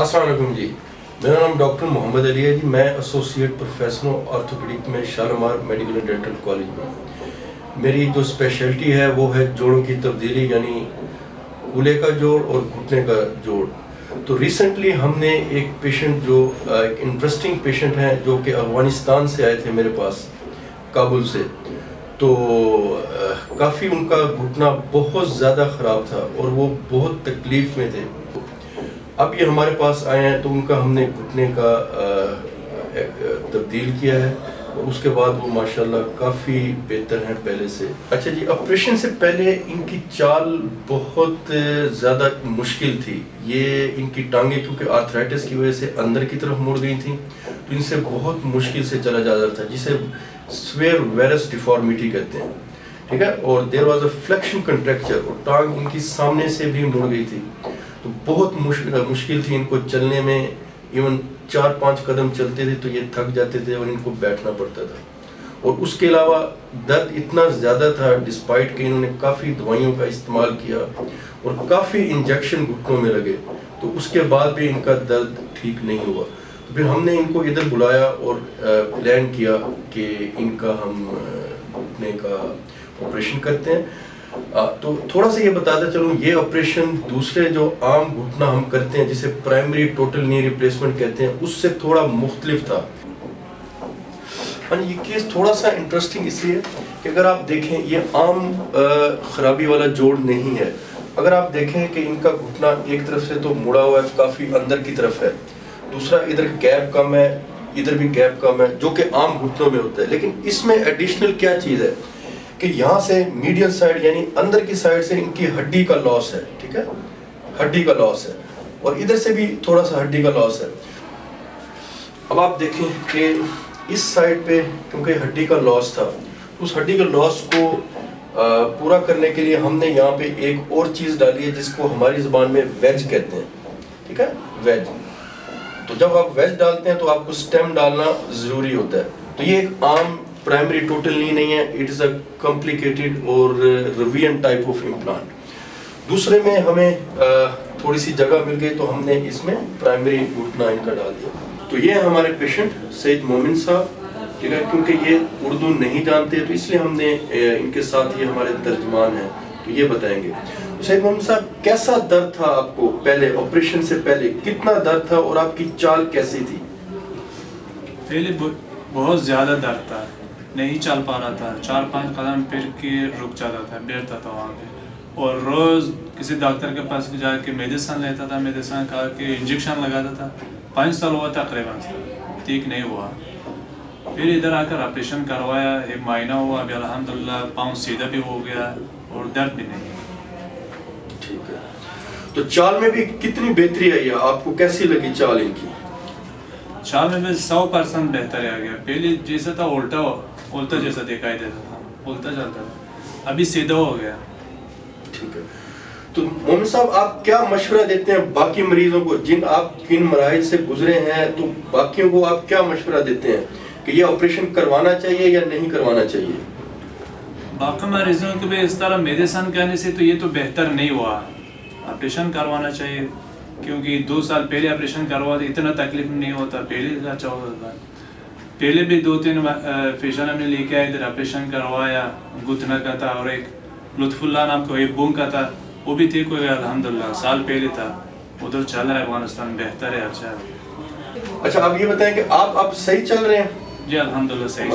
असलम जी मेरा नाम डॉक्टर मोहम्मद अली है जी। मैं एसोसिएट प्रोफेसर ऑर्थोपेडिक में, शालमार मेडिकल डेंटल कॉलेज में। मेरी जो स्पेशलिटी है, वो है जोड़ों की तब्दीली, यानी कूले का जोड़ और घुटने का जोड़। तो रिसेंटली हमने एक पेशेंट जो एक इंटरेस्टिंग पेशेंट हैं, जो कि अफ़गानिस्तान से आए थे मेरे पास, काबुल से। तो काफ़ी उनका घुटना बहुत ज़्यादा ख़राब था और वो बहुत तकलीफ़ में थे। अब ये हमारे पास आए हैं तो उनका हमने घुटने का तब्दील किया है और उसके बाद वो माशाल्लाह काफ़ी बेहतर हैं पहले से। अच्छा जी, ऑपरेशन से पहले इनकी चाल बहुत ज़्यादा मुश्किल थी। ये इनकी टांगे, क्योंकि आर्थराइटिस की वजह से अंदर की तरफ़ मुड़ गई थी तो इनसे बहुत मुश्किल से चला जा रहा था, जिसे स्वेयर वेरस डिफॉर्मिटी कहते हैं। ठीक है? और देर वॉज़ अ फ्लेक्शन कंट्रेक्चर और टांग इनकी सामने से भी मुड़ गई थी। तो बहुत मुश्किल थी इनको चलने में। इवन चार, पाँच कदम चलते थे तो ये थक जाते थे और इनको बैठना पड़ता था। और उसके अलावा दर्द इतना ज़्यादा था डिस्पाइट कि इन्होंने काफ़ी दवाइयों का इस्तेमाल किया और काफ़ी इंजेक्शन घुटनों में लगे तो उसके बाद भी इनका दर्द ठीक नहीं हुआ। तो फिर हमने इनको इधर बुलाया और प्लान किया कि इनका हम घुटने का ऑपरेशन करते हैं। तो थोड़ा सा ये बताता चलूँ, ये ऑपरेशन दूसरे जो आम घुटना हम करते हैं, जिसे प्राइमरी टोटल नी रिप्लेसमेंट कहते हैं, उससे थोड़ा मुख्तलिफ़ था। ये केस थोड़ा सा इंटरेस्टिंग इसलिए कि अगर आप देखें, ये आम खराबी वाला जोड़ नहीं है। अगर आप देखें कि इनका घुटना एक तरफ़ से तो मुड़ा हुआ है, काफ़ी अंदर की तरफ़ है। दूसरा, इधर गैप कम है, इधर भी गैप कम है, जो कि आम घुटनों में होता है। लेकिन इसमें एडिशनल क्या चीज़ है? कि यहाँ से मीडियल साइड यानी अंदर की साइड से इनकी हड्डी का लॉस है, ठीक है? हड्डी का लॉस है। और इधर से भी थोड़ा सा हड्डी का लॉस है। अब आप देखें कि इस साइड पे, क्योंकि हड्डी का लॉस था, उस हड्डी के लॉस को पूरा करने के लिए हमने यहाँ पे एक और चीज़ डाली है, जिसको हमारी ज़बान में वेज कहते हैं। ठीक है? वेज तो जब आप वेज डालते हैं तो आपको स्टेम डालना ज़रूरी होता है। तो ये एक आम प्राइमरी टोटल नहीं है. इट इज़ अ कॉम्प्लिकेटेड और रिवियन टाइप ऑफ़ इम्प्लांट दूसरे में हमें थोड़ी सी जगह मिल गई तो हमने इसमें प्राइमरी घुटना इनका डाल दिया. तो ये हमारे पेशेंट सईद मोमिन साहब. ठीक है? क्योंकि ये उर्दू नहीं जानते तो इसलिए हमने इनके साथ ये हमारे तर्जमान हैं. तो ये बताएँगे. सईद मोमिन साहब, कैसा दर्द था आपको पहले ऑपरेशन से पहले? कितना दर्द था और आपकी चाल कैसी थी? पहले बहुत ज़्यादा दर्द था। नहीं चल पा रहा था। चार पाँच कदम फिर के रुक जाता था बैठता था वहाँ पे। और रोज़ किसी डॉक्टर के पास जाके मेडिसन लेता था, मेडिसन खा के इंजेक्शन लगाता था। पाँच साल हुआ तकरीबन ठीक नहीं हुआ। फिर इधर आकर ऑपरेशन करवाया, एक महीना हुआ, अभी अलहमदिल्ला पाँव सीधा भी हो गया और दर्द भी नहीं ठीक है। तो चाल में भी कितनी बेहतरी आई है? आपको कैसी लगी चाल इनकी? चाल में भी सौ परसेंट बेहतर आ गया पहले जैसा था उल्टा उल्टा जैसा दिखाई देता था। उल्टा चलता था। अभी सीधा हो गया। ठीक है। तो मोहम्मद साहब आप क्या मशवरा देते हैं बाकी मरीजों को? जिन आप किन मराइल से गुजरे हैं तो बाकियों को आप क्या मशवरा देते हैं? कि ये ऑपरेशन करवाना चाहिए या नहीं करवाना चाहिए? बाकी मरीजों के भी इस तरह मेडिसन करने से तो ये तो बेहतर नहीं हुआ। ऑपरेशन करवाना चाहिए। क्योंकि दो साल पहले ऑपरेशन करवा तो इतना तकलीफ़ नहीं होता पहले अच्छा होता था। पहले भी दो तीन फेशन हमने लेके आए इधर ऑपरेशन करवाया गुतना का था और एक लुत्फुल्ला नाम का एक बुम का था वो भी ठीक हो गया अलहमदिल्ला साल पहले था। उधर चल रहा है अफ़गानिस्तान बेहतर है अच्छा अच्छा आप ये बताएँ कि आप अब सही चल रहे हैं? जी अलहमदिल्ला सही